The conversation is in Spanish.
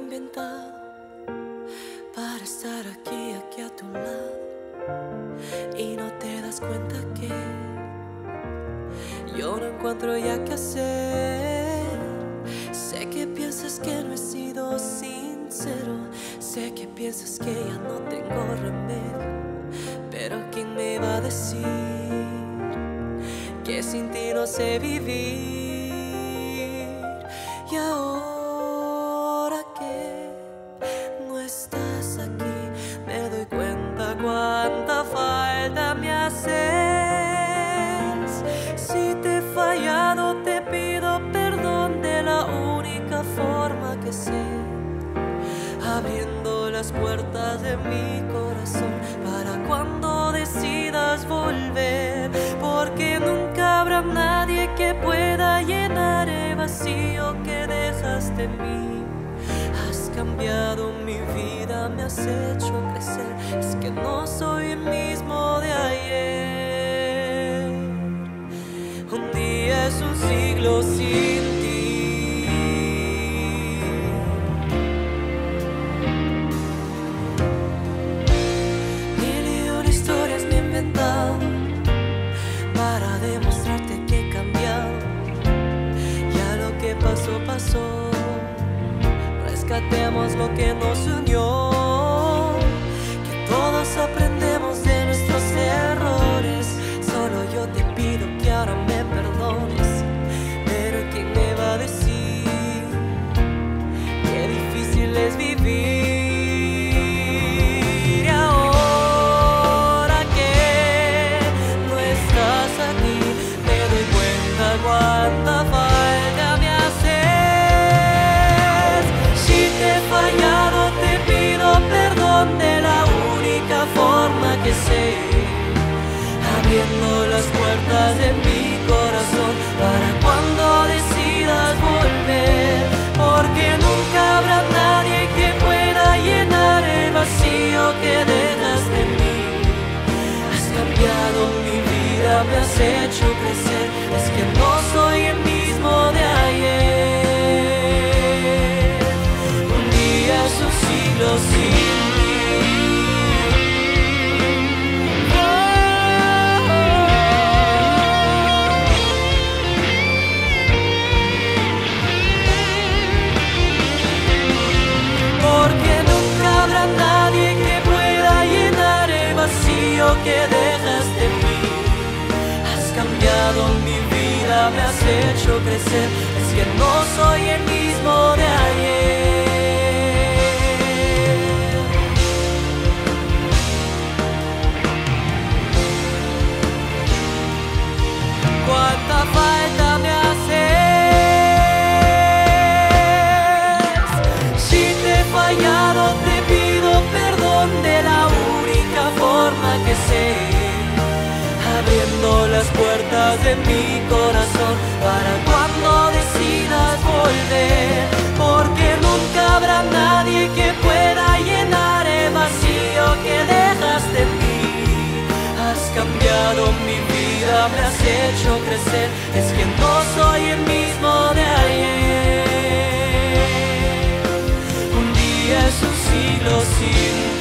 inventado para estar aquí, aquí a tu lado. Y no te das cuenta que yo no encuentro ya qué hacer. Sé que piensas que no he sido sincero. Sé que piensas que ya no tengo remedio. Pero ¿quién me va a decir que sin ti no sé vivir? Y ahora que sé abriendo las puertas de mi corazón para cuando decidas volver, porque nunca habrá nadie que pueda llenar el vacío que dejaste en mí. Has cambiado mi vida, me has hecho crecer, es que no soy el mismo de ayer. Un día es un siglo sin Rescatemos lo que nos unió. Vida, me has hecho me has hecho crecer. Es que no soy el mismo de ayer. cuánta falta me haces. Si te he fallado, te pido perdón de la única forma que sé. Abriendo las puertas de mi corazón para cuando decidas volver. Porque nunca habrá nadie que pueda llenar el vacío que dejaste en mí. Has cambiado mi vida, me has hecho crecer. Es que no soy el mismo de ayer. Un día es un siglo sin